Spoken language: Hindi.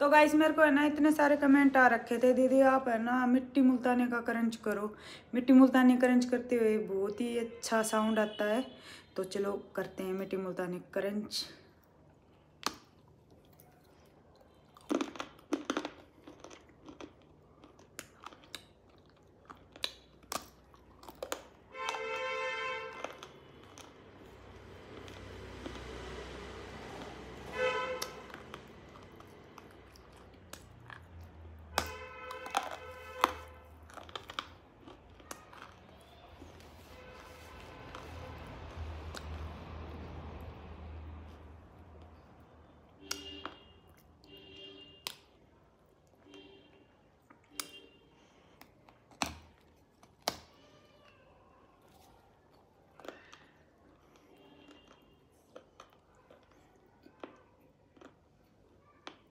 तो गाइस मेरे को है ना इतने सारे कमेंट आ रखे थे। दीदी, आप है ना मिट्टी मुल्तानी का करंच करो। मिट्टी मुल्तानी करंच करते हुए बहुत ही अच्छा साउंड आता है। तो चलो करते हैं मिट्टी मुल्तानी करंच